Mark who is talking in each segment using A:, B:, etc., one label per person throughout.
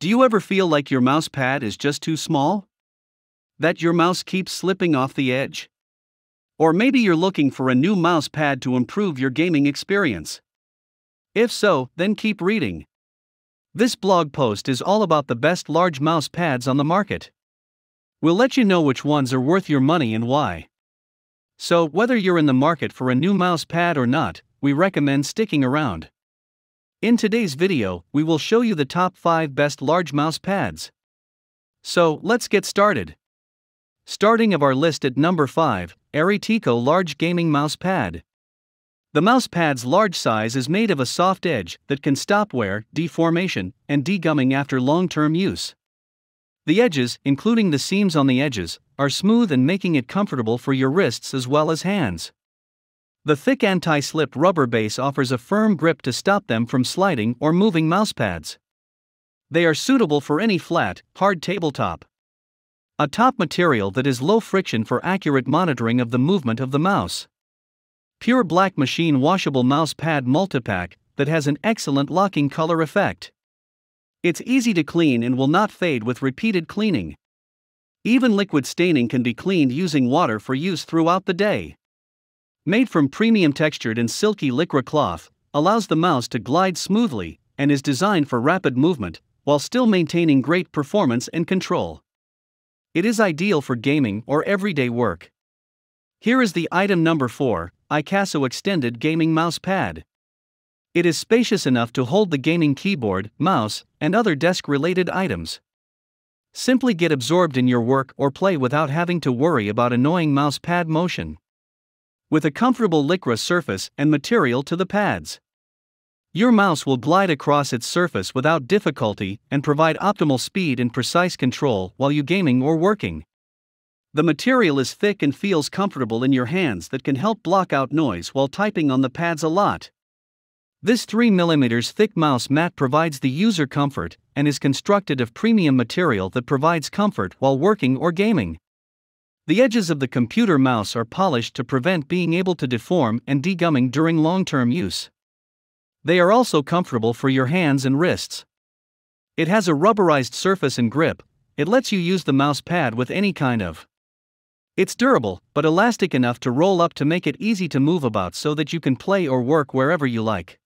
A: Do you ever feel like your mouse pad is just too small? That your mouse keeps slipping off the edge? Or maybe you're looking for a new mouse pad to improve your gaming experience. If so, then keep reading. This blog post is all about the best large mouse pads on the market. We'll let you know which ones are worth your money and why. So, whether you're in the market for a new mouse pad or not, we recommend sticking around. In today's video, we will show you the top 5 best large mouse pads. So, let's get started. Starting of our list at number 5, AREYTECO Large Gaming Mouse Pad. The mouse pad's large size is made of a soft edge that can stop wear, deformation, and degumming after long term use. The edges, including the seams on the edges, are smooth and making it comfortable for your wrists as well as hands. The thick anti slip rubber base offers a firm grip to stop them from sliding or moving mousepads. They are suitable for any flat, hard tabletop. A top material that is low friction for accurate monitoring of the movement of the mouse. Pure black machine washable mouse pad multipack that has an excellent locking color effect. It's easy to clean and will not fade with repeated cleaning. Even liquid staining can be cleaned using water for use throughout the day. Made from premium textured and silky lycra cloth, allows the mouse to glide smoothly and is designed for rapid movement while still maintaining great performance and control. It is ideal for gaming or everyday work. Here is the item number 4 iCasso Extended Gaming Mouse Pad. It is spacious enough to hold the gaming keyboard, mouse, and other desk related items. Simply get absorbed in your work or play without having to worry about annoying mouse pad motion with a comfortable lycra surface and material to the pads. Your mouse will glide across its surface without difficulty and provide optimal speed and precise control while you gaming or working. The material is thick and feels comfortable in your hands that can help block out noise while typing on the pads a lot. This 3mm thick mouse mat provides the user comfort and is constructed of premium material that provides comfort while working or gaming. The edges of the computer mouse are polished to prevent being able to deform and degumming during long term use. They are also comfortable for your hands and wrists. It has a rubberized surface and grip, it lets you use the mouse pad with any kind of. It's durable, but elastic enough to roll up to make it easy to move about so that you can play or work wherever you like.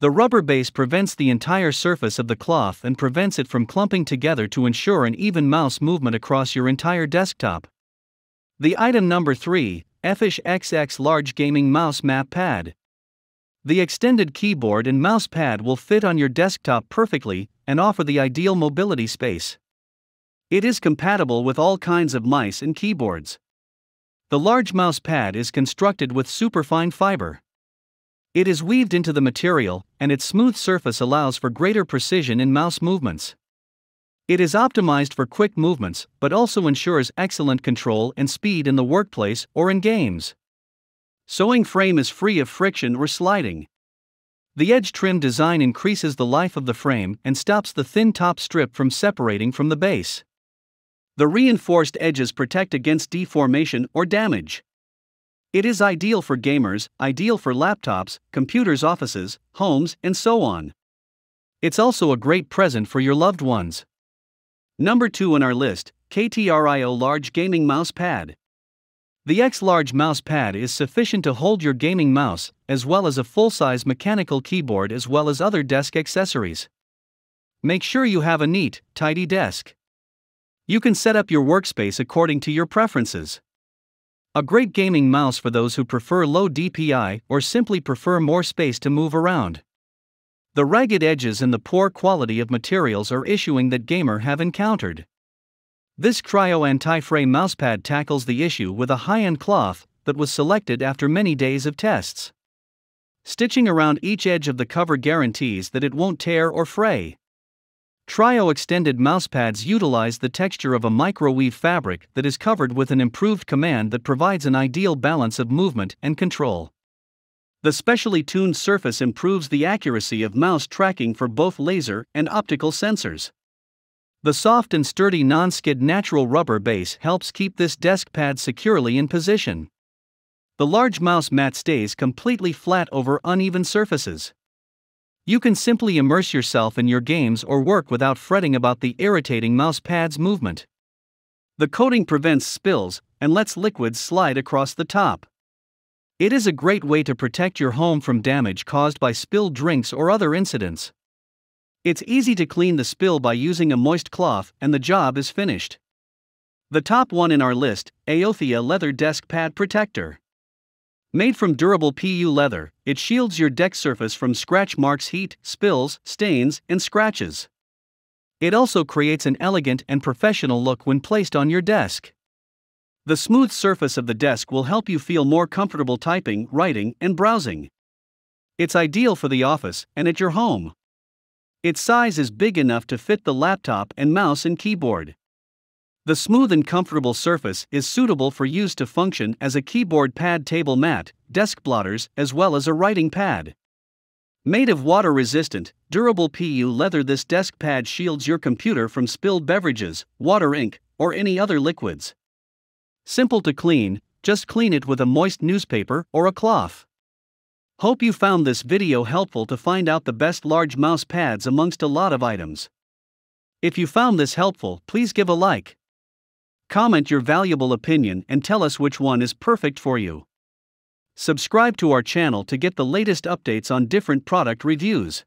A: The rubber base prevents the entire surface of the cloth and prevents it from clumping together to ensure an even mouse movement across your entire desktop. The item number 3 EFISH XX Large Gaming Mouse Map Pad. The extended keyboard and mouse pad will fit on your desktop perfectly and offer the ideal mobility space. It is compatible with all kinds of mice and keyboards. The large mouse pad is constructed with superfine fiber. It is weaved into the material, and its smooth surface allows for greater precision in mouse movements. It is optimized for quick movements, but also ensures excellent control and speed in the workplace or in games. Sewing frame is free of friction or sliding. The edge trim design increases the life of the frame and stops the thin top strip from separating from the base. The reinforced edges protect against deformation or damage. It is ideal for gamers, ideal for laptops, computers, offices, homes, and so on. It's also a great present for your loved ones. Number 2 on our list KTRIO Large Gaming Mouse Pad. The X Large Mouse Pad is sufficient to hold your gaming mouse, as well as a full size mechanical keyboard, as well as other desk accessories. Make sure you have a neat, tidy desk. You can set up your workspace according to your preferences. A great gaming mouse for those who prefer low DPI or simply prefer more space to move around. The ragged edges and the poor quality of materials are issuing that gamer have encountered. This KTRIO anti-frame mousepad tackles the issue with a high-end cloth that was selected after many days of tests. Stitching around each edge of the cover guarantees that it won't tear or fray. Trio extended mousepads utilize the texture of a microweave fabric that is covered with an improved command that provides an ideal balance of movement and control. The specially tuned surface improves the accuracy of mouse tracking for both laser and optical sensors. The soft and sturdy non skid natural rubber base helps keep this desk pad securely in position. The large mouse mat stays completely flat over uneven surfaces. You can simply immerse yourself in your games or work without fretting about the irritating mouse pad's movement. The coating prevents spills and lets liquids slide across the top. It is a great way to protect your home from damage caused by spilled drinks or other incidents. It's easy to clean the spill by using a moist cloth, and the job is finished. The top one in our list Aothia Leather Desk Pad Protector. Made from durable PU leather, it shields your deck surface from scratch marks, heat, spills, stains, and scratches. It also creates an elegant and professional look when placed on your desk. The smooth surface of the desk will help you feel more comfortable typing, writing, and browsing. It's ideal for the office and at your home. Its size is big enough to fit the laptop and mouse and keyboard. The smooth and comfortable surface is suitable for use to function as a keyboard pad table mat, desk blotters, as well as a writing pad. Made of water resistant, durable PU leather, this desk pad shields your computer from spilled beverages, water, ink, or any other liquids. Simple to clean, just clean it with a moist newspaper or a cloth. Hope you found this video helpful to find out the best large mouse pads amongst a lot of items. If you found this helpful, please give a like. Comment your valuable opinion and tell us which one is perfect for you. Subscribe to our channel to get the latest updates on different product reviews.